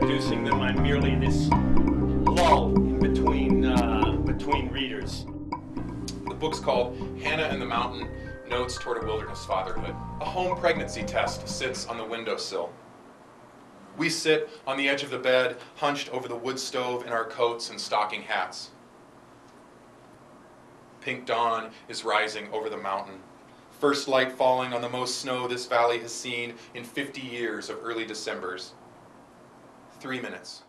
introducing them. I'm merely this lull in between uh, between readers. The book's called Hannah and the Mountain Notes Toward a Wilderness Fatherhood. A home pregnancy test sits on the windowsill. We sit on the edge of the bed, hunched over the wood stove in our coats and stocking hats. Pink dawn is rising over the mountain. First light falling on the most snow this valley has seen in 50 years of early Decembers. Three minutes.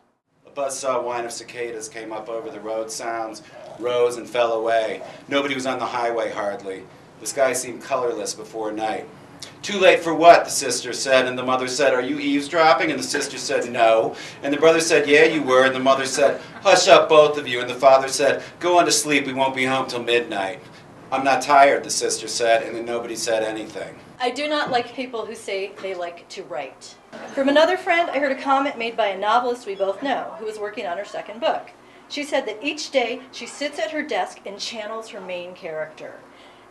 A buzzsaw whine of cicadas came up over the road sounds, rose and fell away. Nobody was on the highway hardly. The sky seemed colorless before night. Too late for what? The sister said, and the mother said, Are you eavesdropping? And the sister said, No. And the brother said, Yeah, you were. And the mother said, Hush up, both of you. And the father said, Go on to sleep. We won't be home till midnight. I'm not tired, the sister said, and then nobody said anything. I do not like people who say they like to write. From another friend, I heard a comment made by a novelist we both know who is working on her second book. She said that each day she sits at her desk and channels her main character.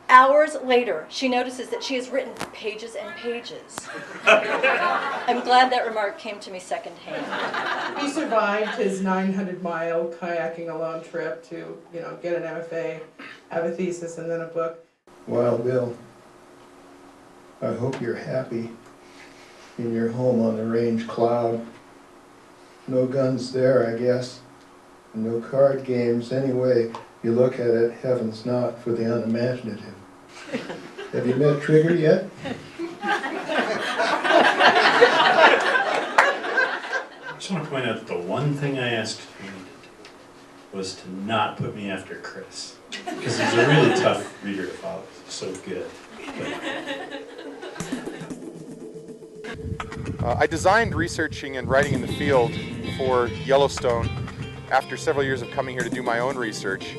Hours later, she notices that she has written pages and pages. I'm glad that remark came to me secondhand. He survived his 900 mile kayaking alone trip to, you know, get an MFA, have a thesis, and then a book. Wild Bill, I hope you're happy in your home on the range cloud. No guns there, I guess. No card games anyway. You look at it, heaven's not for the unimaginative. Have you met Trigger yet? I just want to point out that the one thing I asked Amy did was to not put me after Chris. Because he's a really tough reader to follow. So good. Uh, I designed researching and writing in the field for Yellowstone after several years of coming here to do my own research.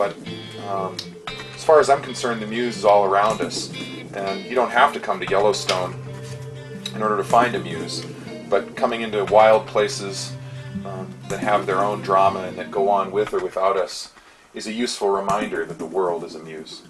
But um, as far as I'm concerned, the muse is all around us. And you don't have to come to Yellowstone in order to find a muse. But coming into wild places um, that have their own drama and that go on with or without us is a useful reminder that the world is a muse.